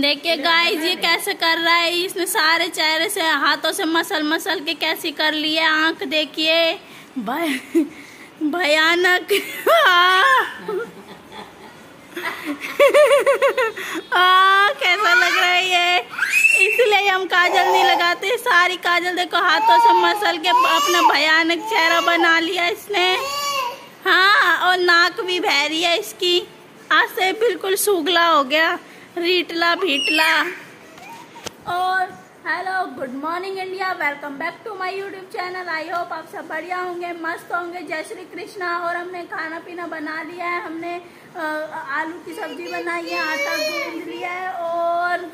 देखिए गाइस ये कैसे कर रहा है? इसने सारे चेहरे से, हाथों से मसल मसल के कैसे कर लिया आँख देखिए। भयानक। कैसा लग रहा है ये? इसलिए हम काजल नहीं लगाते, सारी काजल देखो, हाथों से मसल के अपना भयानक चेहरा बना लिया इसने। हाँ और नाक भी रही है इसकी। आज से बिल्कुल सुगला हो गया। रीटला भीटला। और hello good morning India welcome back to my YouTube channel I hope आप सब बढ़िया होंगे मस्त होंगे। जय श्री कृष्णा। और हमने खाना पीना बना लिया है। हमने आ, आलू की सब्ज़ी बनाई है आटा गूंद लिया है। और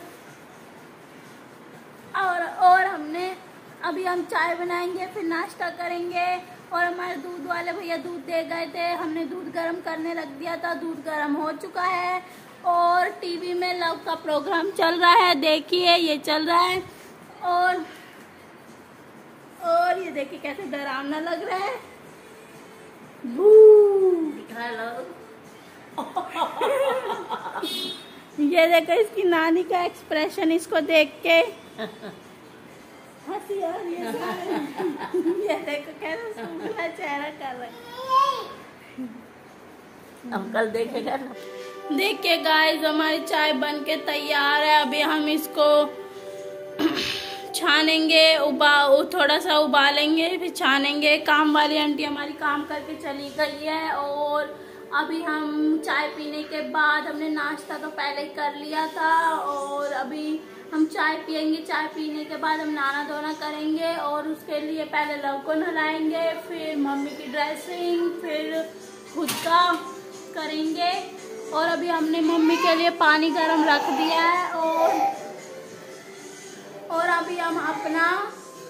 और और हमने अभी हम चाय बनाएँगे फिर नाश्ता करेंगे। और हमारे दूध वाले भैया दूध दे गए थे। हमने दूध गर्म करने रख दिया था। दूध गर्म हो चुका है। का प्रोग्राम चल रहा है, देखिए, ये चल रहा है। और और ये देखिए कैसे डरावना लग रहा है। ये देखो इसकी नानी का एक्सप्रेशन इसको देख के। हँसी रही ये देखो कैसे चेहरा कर रहा है। अंकल देखेगा ना? देखिए गाइस हमारी चाय बन के तैयार है। अभी हम इसको छानेंगे, उबा थोड़ा सा उबालेंगे, फिर छानेंगे। काम वाली आंटी हमारी काम करके चली गई है और अभी हम चाय पीने के बाद हमने नाश्ता तो पहले ही कर लिया था और अभी हम चाय पियेंगे। चाय पीने के बाद हम नाना धोना करेंगे और उसके लिए पहले लव को नहलाएँगे, फिर मम्मी की ड्रेसिंग फिर खुद का करेंगे। और अभी हमने मम्मी के लिए पानी गर्म रख दिया है और और अभी हम अपना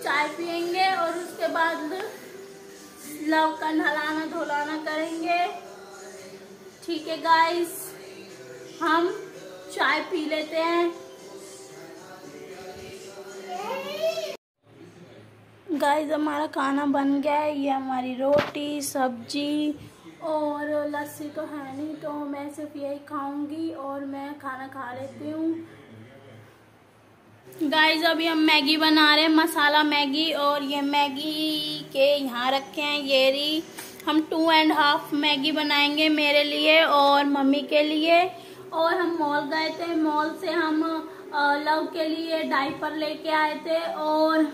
चाय पियेंगे और उसके बाद लव का नहलाना धुलाना करेंगे। ठीक है गाइस हम चाय पी लेते हैं। गाइस हमारा खाना बन गया है। ये हमारी रोटी, सब्ज़ी और लस्सी तो है नहीं तो मैं सिर्फ़ यही खाऊँगी और मैं खाना खा लेती हूँ। गाइस अभी हम मैगी बना रहे हैं, मसाला मैगी, और ये मैगी के यहाँ रखे हैं, ये रही हम टू एंड हाफ़ मैगी बनाएँगे मेरे लिए और मम्मी के लिए। और हम मॉल गए थे मॉल से हम लव के लिए डाइपर लेके आए थे और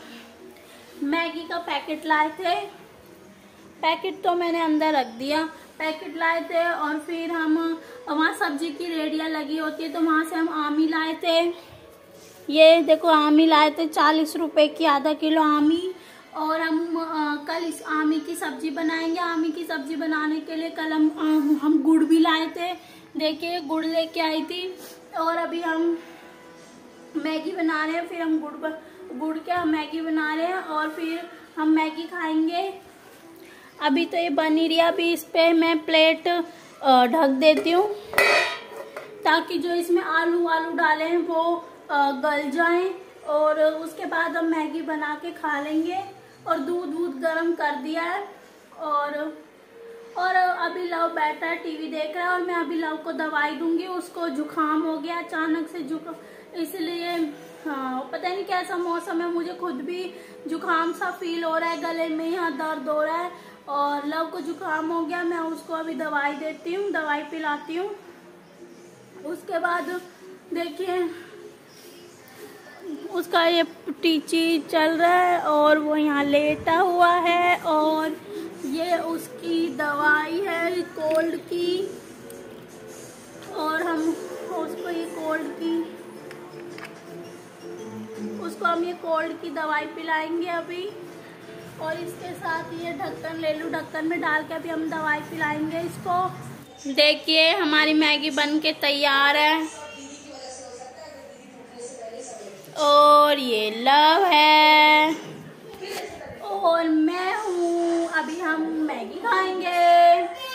मैगी का पैकेट लाए थे। पैकेट तो मैंने अंदर रख दिया। पैकेट लाए थे और फिर हम वहाँ सब्ज़ी की रेडियाँ लगी होती है तो वहाँ से हम आमी लाए थे। ये देखो आमी लाए थे चालीस रुपए की आधा किलो आमी। और हम आ, कल इस आमी की सब्ज़ी बनाएँगे। आमी की सब्ज़ी बनाने के लिए कल हम आ, हम गुड़ भी लाए थे। देखिए गुड़ लेके आई थी। और अभी हम मैगी बना रहे हैं फिर हम गुड़ गुड़ के हम मैगी बना रहे हैं और फिर हम मैगी खाएँगे। अभी तो ये बनी रही अभी इस पे मैं प्लेट ढक देती हूँ, ताकि जो इसमें आलू आलू डाले हैं वो गल जाएँ, और उसके बाद हम मैगी बना के खा लेंगे, और दूध वूध गर्म कर दिया है, और और अभी लव बैठा है टीवी देख रहा है, और मैं अभी लव को दवाई दूँगी, उसको जुकाम हो गया, अचानक से जुकाम इसलिए हाँ पता नहीं कैसा मौसम है, मुझे खुद भी जुकाम सा फील हो रहा है, गले में यहाँ दर्द हो रहा है और लव को जुकाम हो गया, मैं उसको अभी दवाई देती हूँ, दवाई पिलाती हूँ। उसके बाद देखिए, उसका ये टीची चल रहा है और वो यहाँ लेटा हुआ है और ये उसकी दवाई है कोल्ड की। और हम उसको ये कोल्ड की, उसको हम ये कोल्ड की दवाई पिलाएँगे अभी। और इसके साथ ये ढक्कन ले लूँ। ढक्कन में डाल के अभी हम दवाई पिलाएँगे इसको। देखिए, हमारी मैगी बन के तैयार है। और ये लव है। और मैं हूँ। अभी हम मैगी खाएँगे।